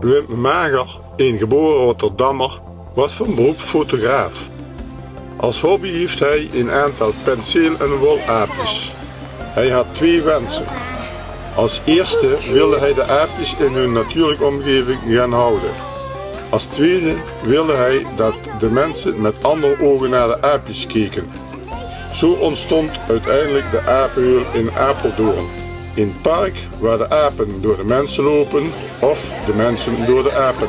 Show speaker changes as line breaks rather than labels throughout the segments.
Wim Mager, een geboren Rotterdammer, was van beroep fotograaf. Als hobby heeft hij een aantal penseel- en wolaapjes. Hij had twee wensen. Als eerste wilde hij de aapjes in hun natuurlijke omgeving gaan houden. Als tweede wilde hij dat de mensen met andere ogen naar de aapjes keken. Zo ontstond uiteindelijk de apenhul in Apeldoorn. Een park waar de apen door de mensen lopen of de mensen door de apen.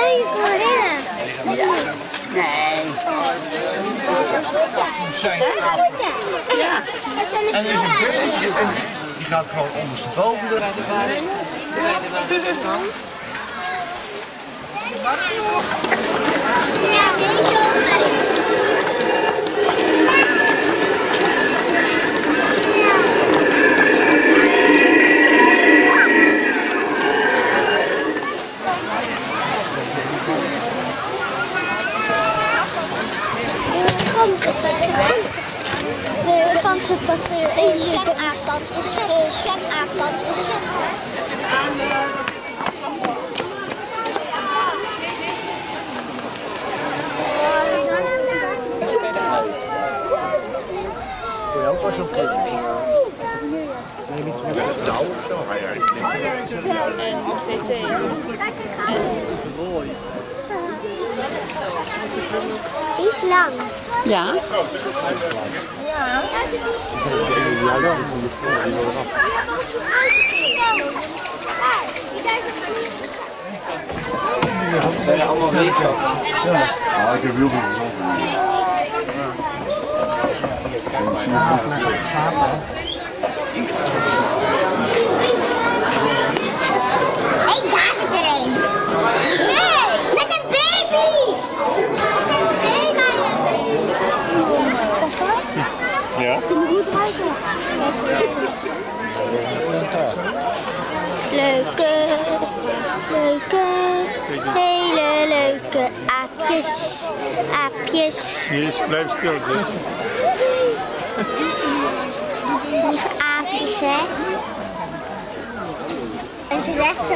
Wat zie Leuk herinneren.
Nee.
Zijn apen. Ja. Dat zijn de
En er is een die gaat gewoon ondersteboven.
Ja, deze. De ganse papier, een zwemaap, dat is zwem, dat is zwem.
Wil je ook pas op kijken? Nee, niet met het touw of zo. Ga je eigenlijk
Die is lang.
Ja.
Ben je allemaal weet Ja, ik heb heel veel gezond.
Hé, hey, daar zit er een. Nee, met een baby. Met een baby.
Ja?
Vind je goed ruiken? Leuke, leuke, hele leuke aapjes, aapjes.
Jezus, blijf stil zeg.
Lieve aapjes, hè? En ze zegt zo.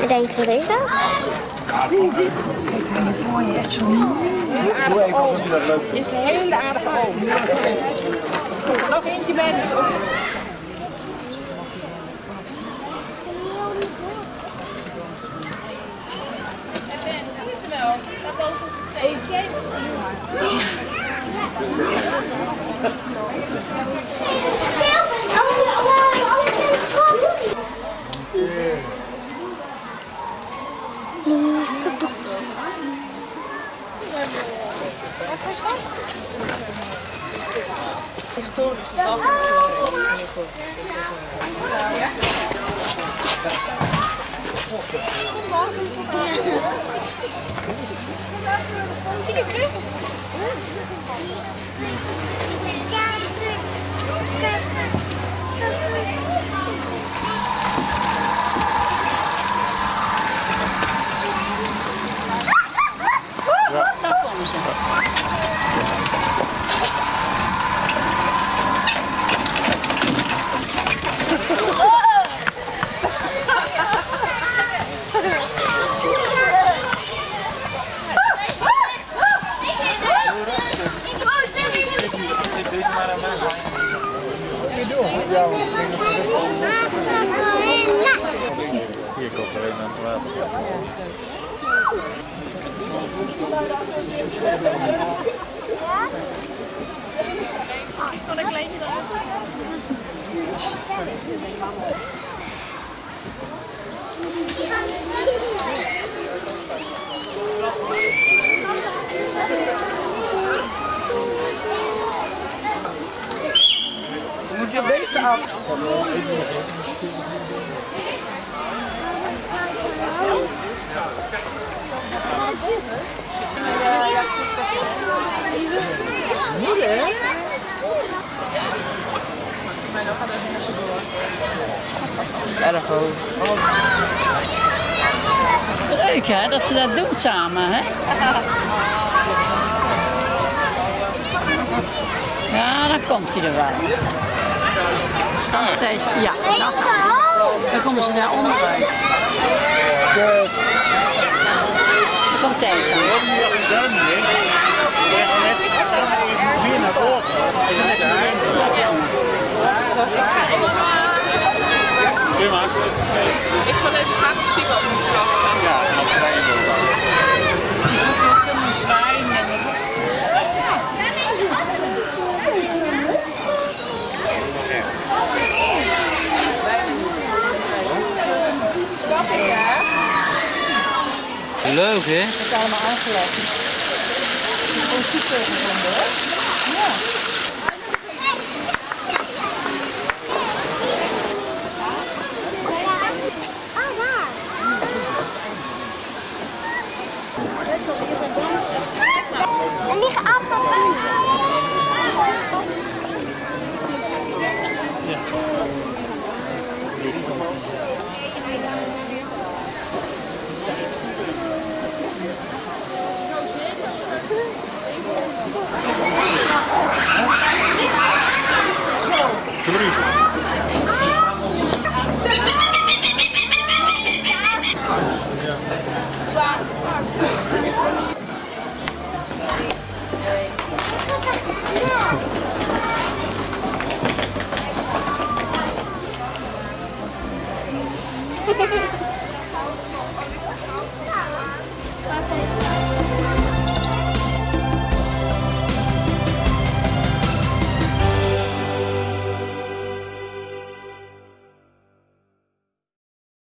Je denkt, wat is dat?
Doe even alsof je dat leuk vindt.
Is een hele aardige oom. Nog eentje bij
Lieve Zie je
er een aan het water.
Moet je deze af?
Leuk hè, dat ze dat doen samen hè? Ja, dan komt hij er wel. Dan steeds, ja, dan komen ze daar onderuit. Dan komt deze.
Prima.
Ik zou even graag zien wat moet passen.
Ja, en dan krijg je hem ook.
Leuk hè?
Het is allemaal aangelegd. Positief tegengevonden hoor. Ja.
Passa aí.